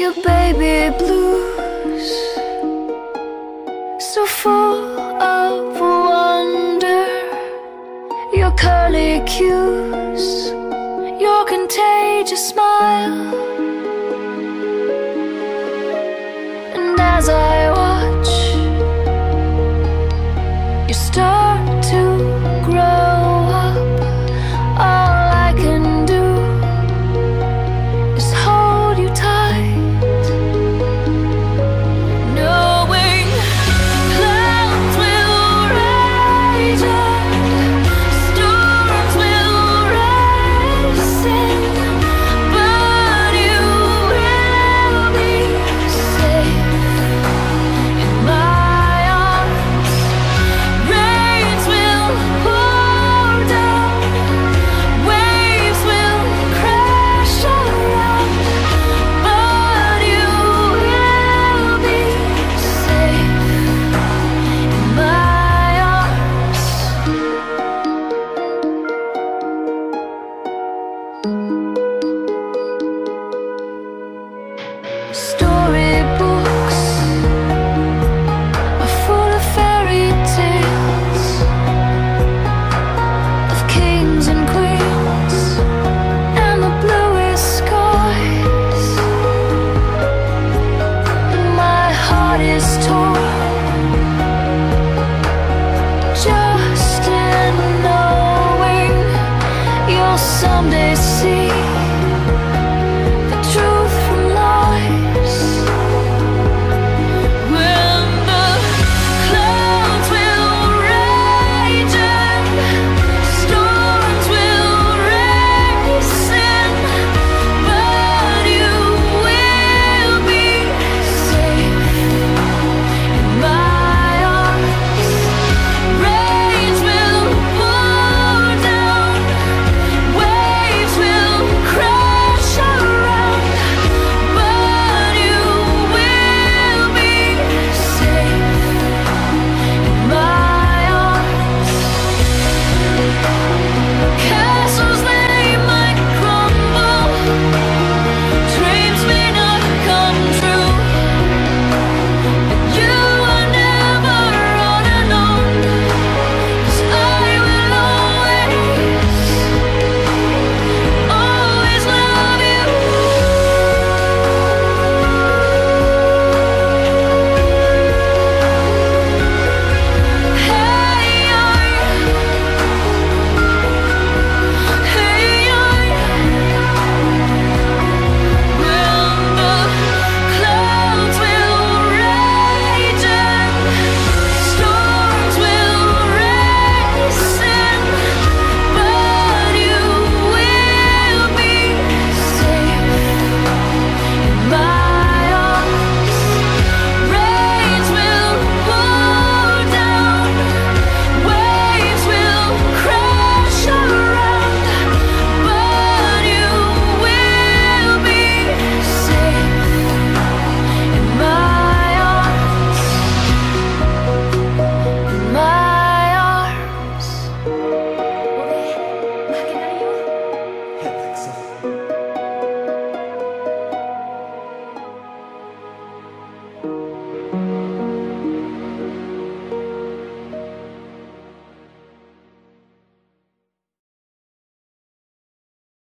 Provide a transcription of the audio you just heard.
your baby blues. So full of wonder Your curly cues Your contagious smile. someday see